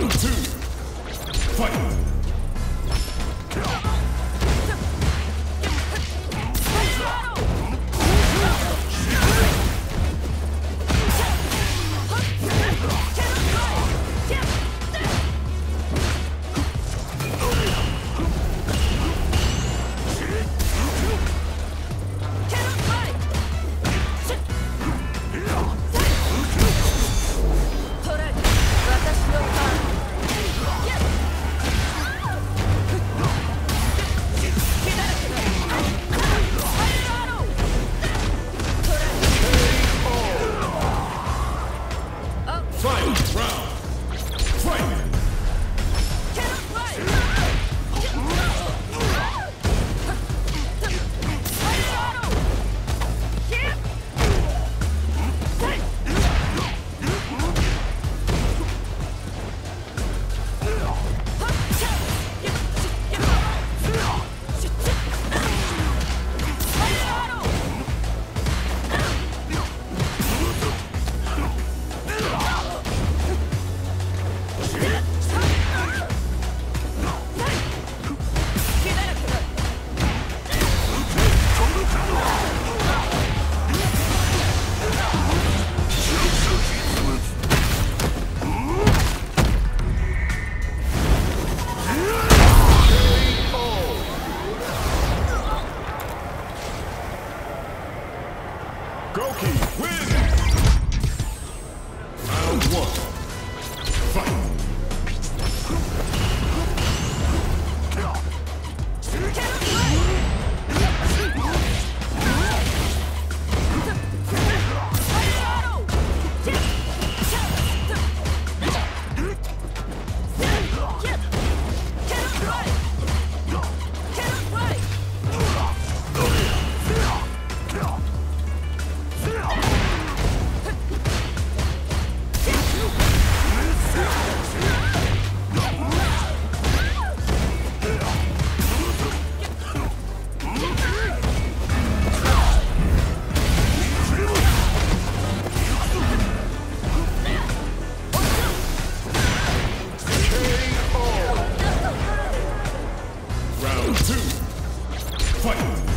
Two, fight! Two, fight!